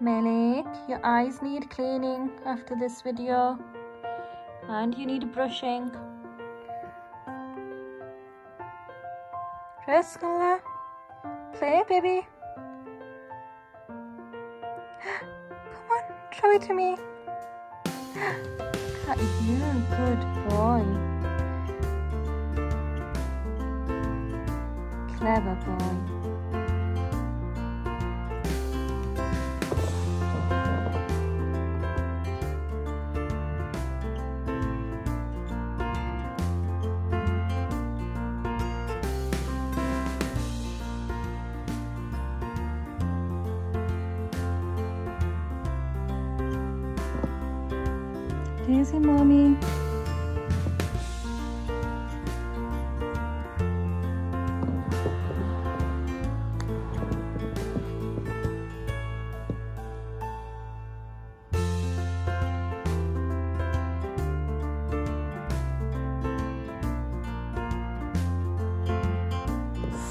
Melek, your eyes need cleaning after this video. And you need brushing. Priscilla, play baby. Come on, show it to me. You, good boy. Clever boy. Daisy, mommy.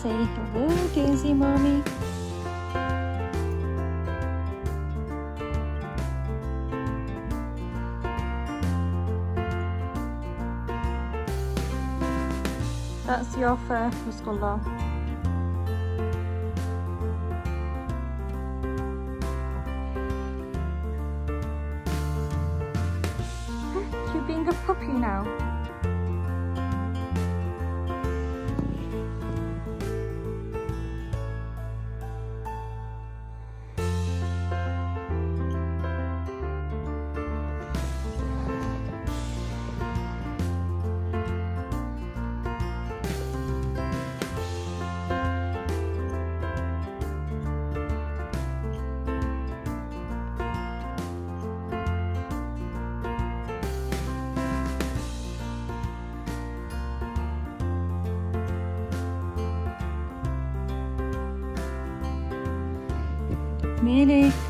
Say hello, Daisy, mommy. That's your fur, Muscular. You're being a puppy now? Minnie.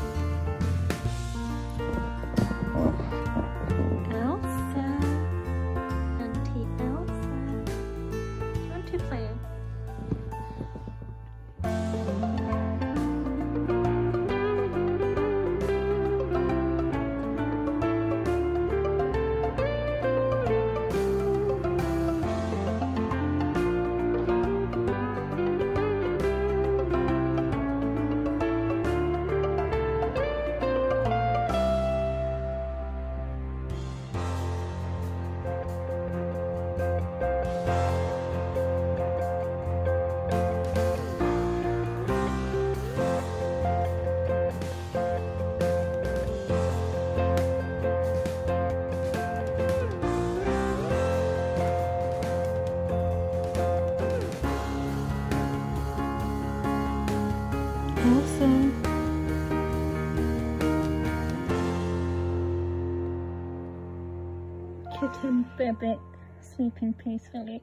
Kitten Bebek sleeping peacefully.